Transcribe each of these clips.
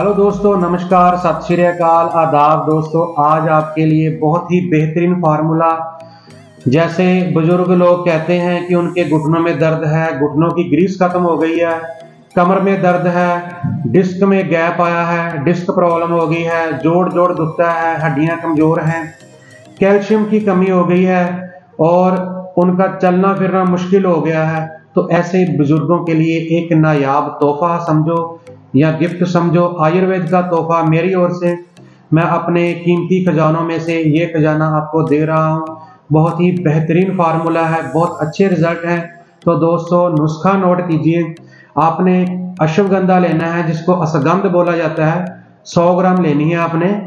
Hello दोस्तों, नमस्कार, सत श्री अकाल, आदाब दोस्तों। आज आपके लिए बहुत ही बेहतरीन फार्मूला। जैसे बुज़ुर्ग लोग कहते हैं कि उनके घुटनों में दर्द है, घुटनों की ग्रीस खत्म हो गई है, कमर में दर्द है, डिस्क में गैप आया है, डिस्क प्रॉब्लम हो गई है जोड़ जोड़ दुखता है, हड्डियाँ कमज़ोर हैं, कैल्शियम की कमी हो गई है, और उनका चलना फिरना मुश्किल हो गया है तो ऐसे बुज़ुर्गों के लिए एक नायाब तोहफा समझो। या गिफ्ट समझो, आयुर्वेद का तोहफा मेरी ओर से। मैं अपने कीमती खजानों में से ये खजाना आपको दे रहा हूँ। बहुत ही बेहतरीन फार्मूला है, बहुत अच्छे रिज़ल्ट हैं। तो दोस्तों, नुस्खा नोट कीजिए। आपने अश्वगंधा लेना है, जिसको असगंध बोला जाता है। 100 ग्राम लेनी है आपने।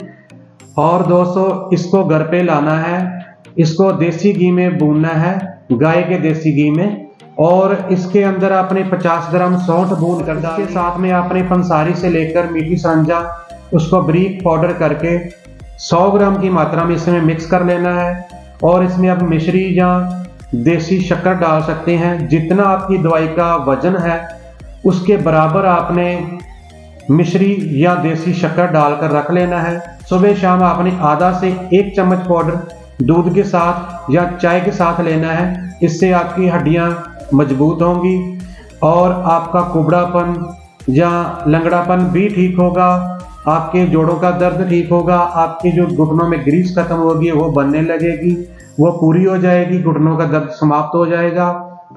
और दोस्तों, इसको घर पे लाना है। इसको देसी घी में भूनना है, गाय के देसी घी में। और इसके अंदर आपने 50 ग्राम सौंठ भून कर इसके साथ में आपने पंसारी से लेकर मीठी सांझा उसको ब्रीक पाउडर करके 100 ग्राम की मात्रा में इसमें मिक्स कर लेना है। और इसमें आप मिश्री या देसी शक्कर डाल सकते हैं जितना आपकी दवाई का वज़न है उसके बराबर आपने मिश्री या देसी शक्कर डालकर रख लेना है। सुबह शाम आपने आधा से एक चम्मच पाउडर दूध के साथ या चाय के साथ लेना है। इससे आपकी हड्डियाँ मज़बूत होंगी और आपका कुबड़ापन या लंगड़ापन भी ठीक होगा, आपके जोड़ों का दर्द ठीक होगा, आपके जो घुटनों में ग्रीस खत्म होगी, वो बनने लगेगी, वो पूरी हो जाएगी, घुटनों का दर्द समाप्त हो जाएगा।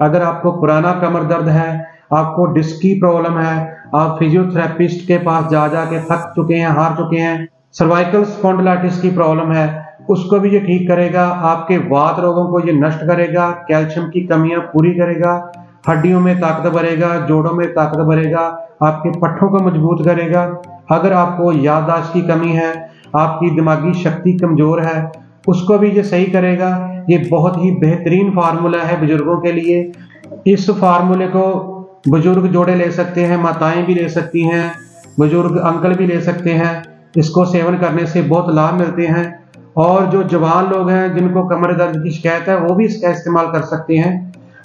अगर आपको पुराना कमर दर्द है, आपको डिस्क की प्रॉब्लम है, आप फिजियोथेरेपिस्ट के पास जा जा के थक चुके हैं, हार चुके हैं, सर्वाइकल स्पॉन्डलाइटिस की प्रॉब्लम है उसको भी ये ठीक करेगा, आपके वात रोगों को ये नष्ट करेगा, कैल्शियम की कमियाँ पूरी करेगा, हड्डियों में ताकत भरेगा जोड़ों में ताकत भरेगा आपके पट्टों को मज़बूत करेगा। अगर आपको याददाश्त की कमी है, आपकी दिमागी शक्ति कमज़ोर है, उसको भी ये सही करेगा। ये बहुत ही बेहतरीन फार्मूला है बुज़ुर्गों के लिए। इस फार्मूले को बुज़ुर्ग जोड़े ले सकते हैं, माताएँ भी ले सकती हैं, बुज़ुर्ग अंकल भी ले सकते हैं। इसको सेवन करने से बहुत लाभ मिलते हैं। और जो जवान लोग हैं, जिनको कमर दर्द की शिकायत है, वो भी इसका इस्तेमाल कर सकते हैं।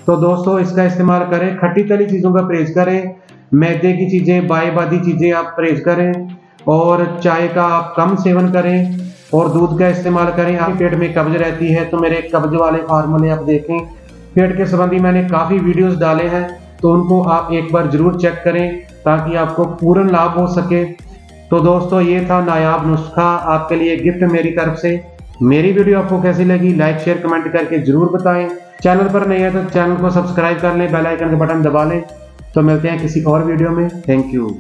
तो दोस्तों, इसका इस्तेमाल करें खट्टी तली चीज़ों का परहेज करें, मैदे की चीज़ें, बाईबादी चीज़ें आप परहेज करें, और चाय का आप कम सेवन करें, और दूध का इस्तेमाल करें। आपके पेट में कब्ज रहती है तो मेरे कब्ज वाले फार्मूले आप देखें। पेट के संबंधी मैंने काफ़ी वीडियोस डाले हैं तो उनको आप एक बार ज़रूर चेक करें, ताकि आपको पूर्ण लाभ हो सके। तो दोस्तों, ये था नायाब नुस्खा आपके लिए गिफ्ट मेरी तरफ़ से। मेरी वीडियो आपको कैसी लगी लाइक शेयर कमेंट करके ज़रूर बताएँ। चैनल पर नहीं है तो चैनल को सब्सक्राइब कर लें बेल आइकन का बटन दबा लें। तो मिलते हैं किसी और वीडियो में। Thank you